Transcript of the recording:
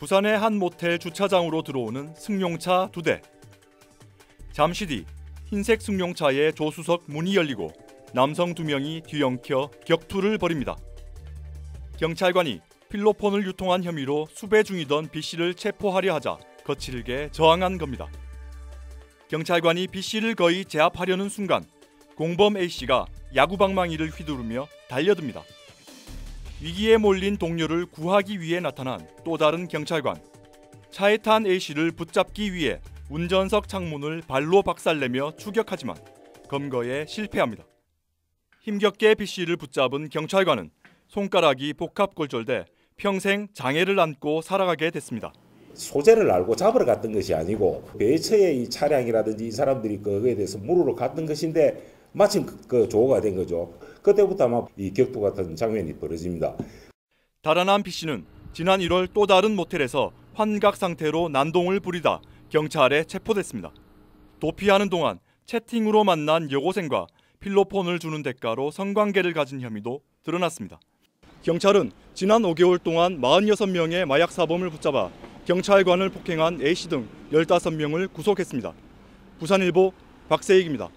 부산의 한 모텔 주차장으로 들어오는 승용차 두 대. 잠시 뒤 흰색 승용차의 조수석 문이 열리고 남성 두 명이 뒤엉켜 격투를 벌입니다. 경찰관이 필로폰을 유통한 혐의로 수배 중이던 B 씨를 체포하려 하자 거칠게 저항한 겁니다. 경찰관이 B 씨를 거의 제압하려는 순간 공범 A 씨가 야구방망이를 휘두르며 달려듭니다. 위기에 몰린 동료를 구하기 위해 나타난 또 다른 경찰관. 차에 탄 A 씨를 붙잡기 위해 운전석 창문을 발로 박살내며 추격하지만 검거에 실패합니다. 힘겹게 B 씨를 붙잡은 경찰관은 손가락이 복합 골절돼 평생 장애를 안고 살아가게 됐습니다. 소재를 알고 잡으러 갔던 것이 아니고 배처의 이 차량이라든지 이 사람들이 그거에 대해서 물으러 갔던 것인데 마침 그, 그 조가 된 거죠. 그때부터 아마 이 격투 같은 장면이 벌어집니다. 달아난 B 씨는 지난 1월 또 다른 모텔에서 환각 상태로 난동을 부리다 경찰에 체포됐습니다. 도피하는 동안 채팅으로 만난 여고생과 필로폰을 주는 대가로 성관계를 가진 혐의도 드러났습니다. 경찰은 지난 5개월 동안 46명의 마약 사범을 붙잡아 경찰관을 폭행한 A씨 등 15명을 구속했습니다. 부산일보 박세익입니다.